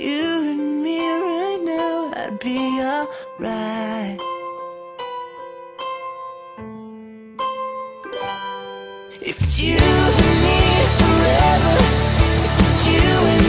you and me right now, I'd be alright. If it's you and me forever, if it's you and me.